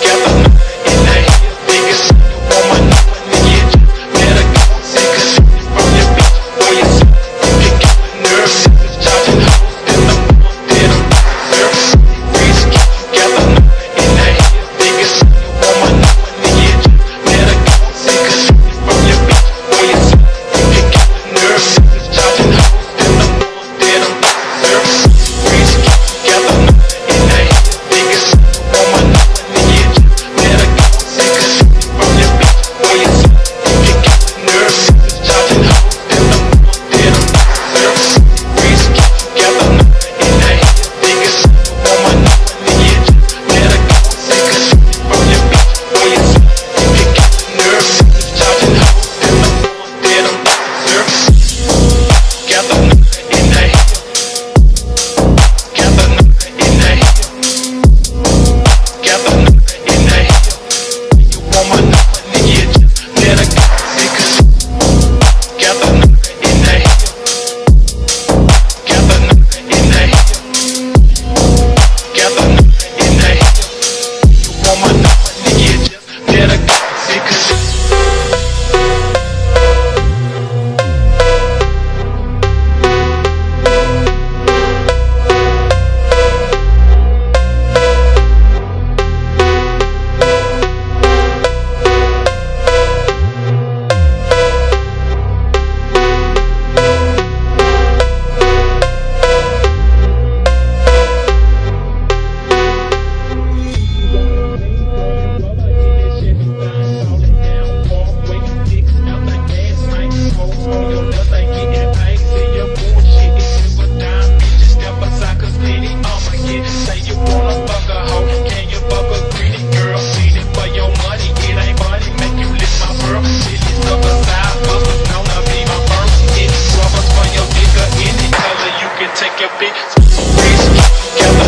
Get the take a beat.